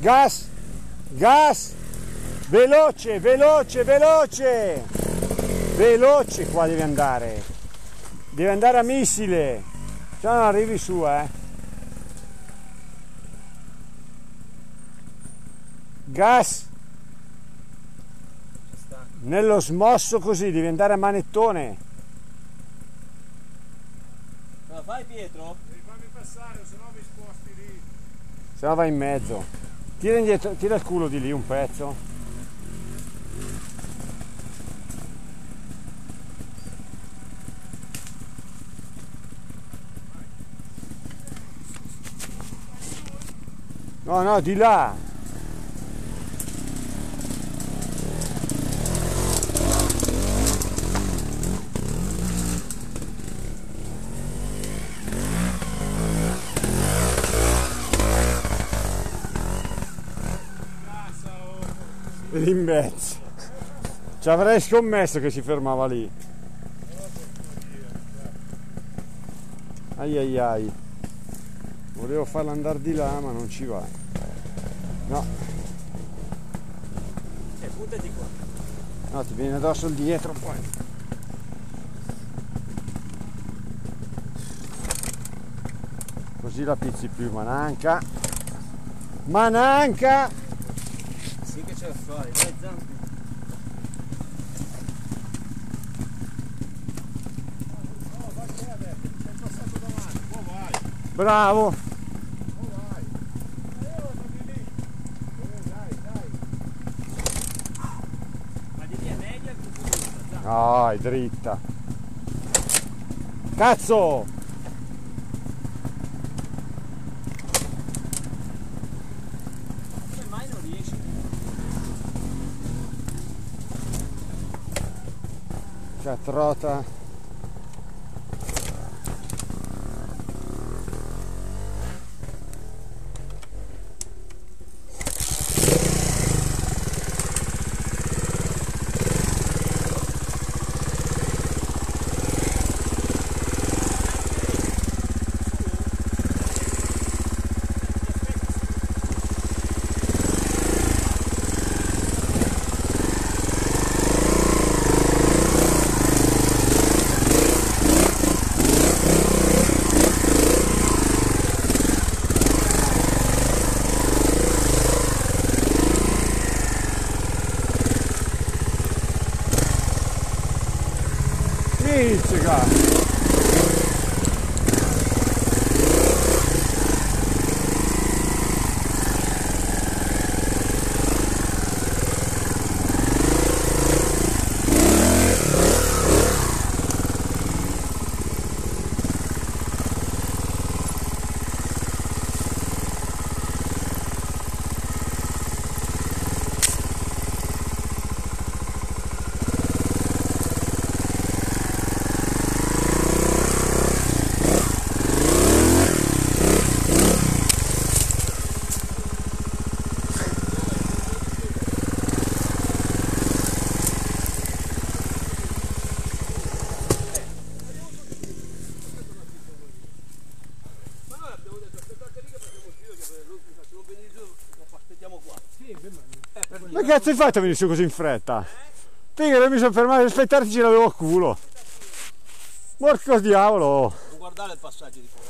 gas, gas, veloce, veloce, veloce, veloce qua devi andare, devi andare a missile, se no non arrivi su eh. Gas, nello smosso così, devi andare a manettone. Ce la fai Pietro? Devi farmi passare, se no mi sposti lì. Se no vai in mezzo. Tira indietro, tira il culo di lì un pezzo. No, no, di là. Lì in mezzo. Ci avrei scommesso che si fermava lì. Ai ai ai. Volevo farlo andare di là ma non ci va. No, E buttati qua. no, ti viene addosso il dietro poi. Così la pizzi più, mananca. Mananca! La fai, vai zampi. No, vai te adesso, sei passato davanti, poi vai, Bravo! dai, dai. Ma di lì è media più giusta, zampi. Ah, è dritta. Cazzo! Come mai non riesci? Catrota. 这几个 ma Eh, che cazzo hai fatto a venire su così in fretta? Che non mi sono fermato ad aspettarti ce l'avevo a culo. Porco diavolo! non guardare il passaggio di qua.